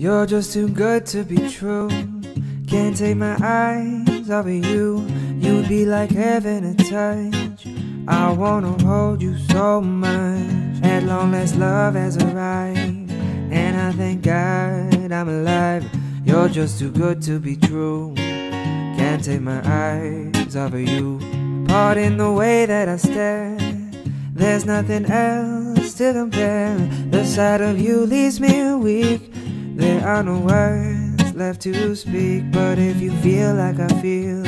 You're just too good to be true. Can't take my eyes off of you. You'd be like heaven to touch. I wanna hold you so much. At long last, love has arrived. And I thank God I'm alive. You're just too good to be true. Can't take my eyes off of you. Pardon the way that I stare. There's nothing else to compare. The sight of you leaves me weak. There are no words left to speak. But if you feel like I feel,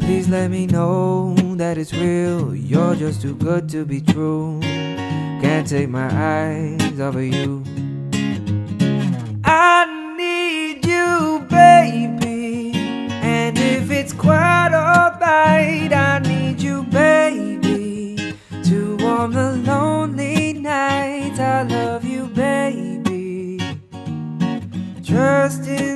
please let me know that it's real. You're just too good to be true. Can't take my eyes off of you. Trust in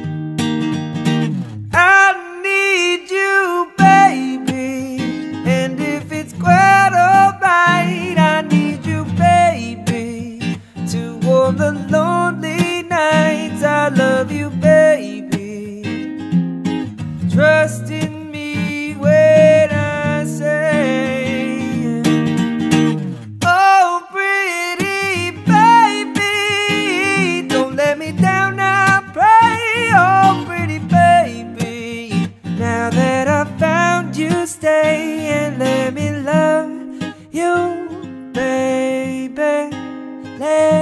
stay and let me love you, baby. Let